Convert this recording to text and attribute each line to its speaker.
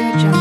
Speaker 1: Audio Jungle.